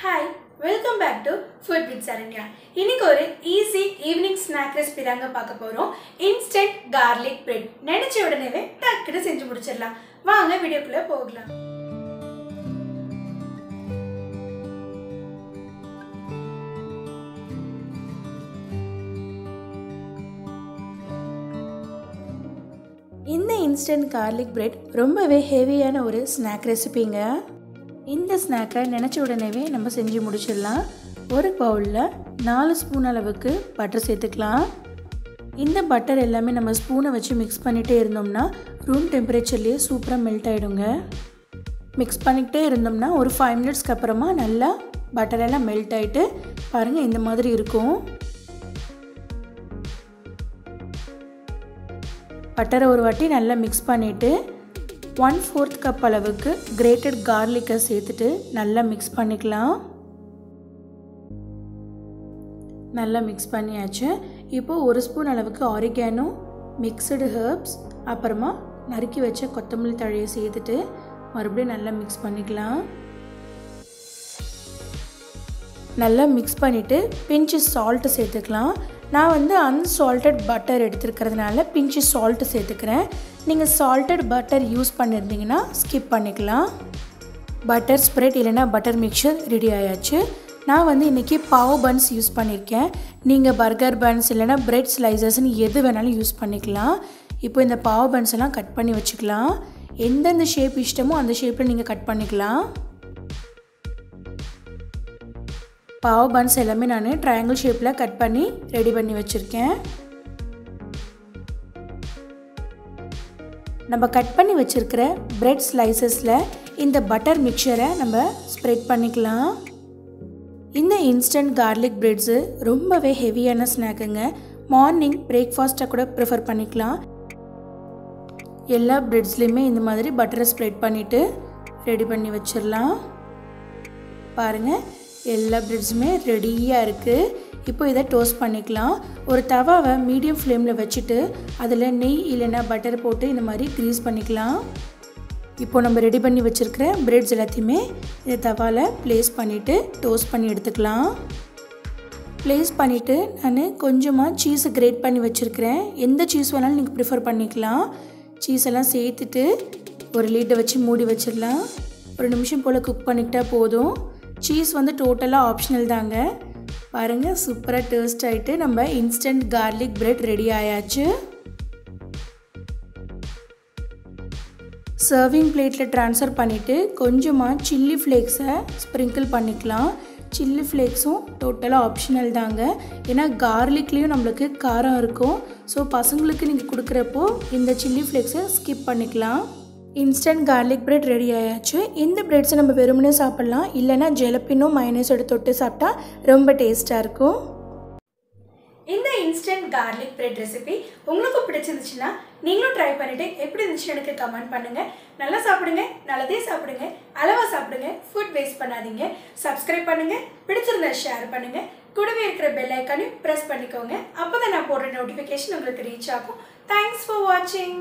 Hi welcome back to food with Saranya இன்னைக்கு ஒரு easy evening snack recipe தாங்க பார்க்க போகிறோம் இன்ஸ்டன்ட் கார்லிக் பிரெட் நினைச்ச உடனேவே டக்குன்னு செஞ்சு முடிச்சிடலாம். வாங்க வீடியோக்குள்ளே போகலாம். இந்த இன்ஸ்டன்ட் கார்லிக் பிரெட் ரொம்பவே ஹெவியான ஒரு ஸ்நாக் ரெசிபிங்க இந்த ஸ்நாக்கை நினச்ச உடனேவே நம்ம செஞ்சு முடிச்சிடலாம். ஒரு பவுலில் நாலு ஸ்பூன் அளவுக்கு பட்டர் சேர்த்துக்கலாம். இந்த பட்டர் எல்லாமே நம்ம ஸ்பூனை வச்சு மிக்ஸ் பண்ணிகிட்டே இருந்தோம்னா ரூம் டெம்பரேச்சர்லேயே சூப்பராக மெல்ட் ஆகிடுங்க மிக்ஸ் பண்ணிக்கிட்டே இருந்தோம்னா ஒரு ஃபைவ் மினிட்ஸ்க்கு அப்புறமா நல்லா பட்டர் எல்லாம் மெல்ட் ஆகிட்டு பாருங்கள் இந்த மாதிரி இருக்கும். பட்டரை ஒரு வாட்டி நல்லா மிக்ஸ் பண்ணிவிட்டு ஒன் ஃபோர்த் கப் அளவுக்கு கிரேட்டட் கார்லிக்கை சேர்த்துட்டு நல்லா மிக்ஸ் பண்ணிக்கலாம். நல்லா மிக்ஸ் பண்ணியாச்சு. இப்போது ஒரு ஸ்பூன் அளவுக்கு ஆரிகானோ மிக்சடு ஹர்ப்ஸ் அப்புறமா நறுக்கி வச்ச கொத்தமல்லி தழையை சேர்த்துட்டு மறுபடியும் நல்லா மிக்ஸ் பண்ணிக்கலாம். நல்லா மிக்ஸ் பண்ணிவிட்டு பிஞ்சு சால்ட்டு சேர்த்துக்கலாம். நான் வந்து அன்சால்டட் பட்டர் எடுத்துருக்கிறதுனால பிஞ்சு சால்ட்டு சேர்த்துக்கிறேன். நீங்கள் சால்ட்டட் பட்டர் யூஸ் பண்ணியிருந்தீங்கன்னா ஸ்கிப் பண்ணிக்கலாம். பட்டர் ஸ்ப்ரெட் இல்லைனா பட்டர் மிக்சர் ரெடி ஆயாச்சு. நான் வந்து இன்றைக்கி பாவ் பன்ஸ் யூஸ் பண்ணியிருக்கேன் நீங்கள் பர்கர் பன்ஸ் இல்லைனா பிரெட் ஸ்லைசஸ்ன்னு எது வேணாலும் யூஸ் பண்ணிக்கலாம். இப்போ இந்த பாவ் பன்ஸ் எல்லாம் கட் பண்ணி வச்சுக்கலாம். எந்தெந்த ஷேப் இஷ்டமோ அந்த ஷேப்பில் நீங்கள் கட் பண்ணிக்கலாம். பாவ் பன்ஸ் எல்லாமே நான் ட்ரையாங்கிள் ஷேப்பில் கட் பண்ணி ரெடி பண்ணி வச்சுருக்கேன். நம்ம கட் பண்ணி வச்சுருக்கிற பிரெட் ஸ்லைசஸில் இந்த பட்டர் மிக்சரை நம்ம ஸ்ப்ரெட் பண்ணிக்கலாம். இந்த இன்ஸ்டன்ட் கார்லிக் பிரெட்ஸு ரொம்பவே ஹெவியான ஸ்நாக்குங்க மார்னிங் பிரேக்ஃபாஸ்ட்டை கூட ப்ரிஃபர் பண்ணிக்கலாம். எல்லா பிரெட்ஸ்லேயுமே இந்த மாதிரி பட்டரை ஸ்ப்ரெட் பண்ணிவிட்டு ரெடி பண்ணி வச்சிடலாம் பாருங்கள் எல்லா பிரெட்ஸுமே ரெடியாக இருக்குது இப்போ இதை டோஸ்ட் பண்ணிக்கலாம். ஒரு தவாவை மீடியம் ஃப்ளேமில் வச்சுட்டு அதில் நெய் இல்லைன்னா பட்டர் போட்டு இந்த மாதிரி க்ரீஸ் பண்ணிக்கலாம். இப்போ நம்ம ரெடி பண்ணி வச்சுருக்கிற பிரெட்ஸ் எல்லாத்தையுமே இந்த தவாவில் ப்ளேஸ் பண்ணிவிட்டு டோஸ்ட் பண்ணி எடுத்துக்கலாம். ப்ளேஸ் பண்ணிவிட்டு நான் கொஞ்சமாக சீஸை கிரேட் பண்ணி வச்சுருக்கிறேன். எந்த சீஸ் வேணாலும் நீங்கள் ப்ரிஃபர் பண்ணிக்கலாம். சீஸ் எல்லாம் சேர்த்துட்டு ஒரு லீட்டை வச்சு மூடி வச்சிடலாம். ஒரு நிமிஷம் போல் குக் பண்ணிக்கிட்டால் போதும். சீஸ் வந்து டோட்டலாக ஆப்ஷனல் தாங்க. பாருங்கள் சூப்பராக டேஸ்ட் ஆகிட்டு நம்ம இன்ஸ்டன்ட் கார்லிக் பிரெட் ரெடி ஆயாச்சு. சர்விங் பிளேட்டில் ட்ரான்ஸ்ஃபர் பண்ணிவிட்டு கொஞ்சமாக சில்லி ஃப்ளேக்ஸை ஸ்ப்ரிங்கிள் பண்ணிக்கலாம். சில்லி ஃப்ளேக்ஸும் டோட்டலாக ஆப்ஷனல் தாங்க. ஏன்னா கார்லிக்லேயும் நம்மளுக்கு காரம் இருக்கும். ஸோ பசங்களுக்கு நீங்கள் கொடுக்குறப்போ இந்த சில்லி ஃப்ளேக்ஸை ஸ்கிப் பண்ணிக்கலாம். இன்ஸ்டன்ட் கார்லிக் பிரெட் ரெடி ஆயாச்சு. இந்த பிரெட்ஸை நம்ம வெறுமனே சாப்பிட்லாம். இல்லைனா ஜெலப்பினோ மைனஸோட தொட்டு சாப்பிட்டா ரொம்ப டேஸ்ட்டாக இருக்கும். இந்த இன்ஸ்டன்ட் கார்லிக் பிரெட் ரெசிபி உங்களுக்கு பிடிச்சிருந்துச்சுன்னா நீங்களும் ட்ரை பண்ணிட்டு எப்படி இருந்துச்சு எனக்கு கமெண்ட் பண்ணுங்க. நல்லா சாப்பிடுங்க நல்லதே சாப்பிடுங்க அளவாக சாப்பிடுங்க ஃபுட் வேஸ்ட் பண்ணாதீங்க. சப்ஸ்கிரைப் பண்ணுங்க பிடிச்சிருந்தா ஷேர் பண்ணுங்க. கூடவே இருக்கிற பெல் ஐக்கானையும் ப்ரெஸ் பண்ணிக்கோங்க. அப்போ தான் நான் போடுற நோட்டிஃபிகேஷன் உங்களுக்கு ரீச் ஆகும். தேங்க்ஸ் ஃபார் வாட்சிங்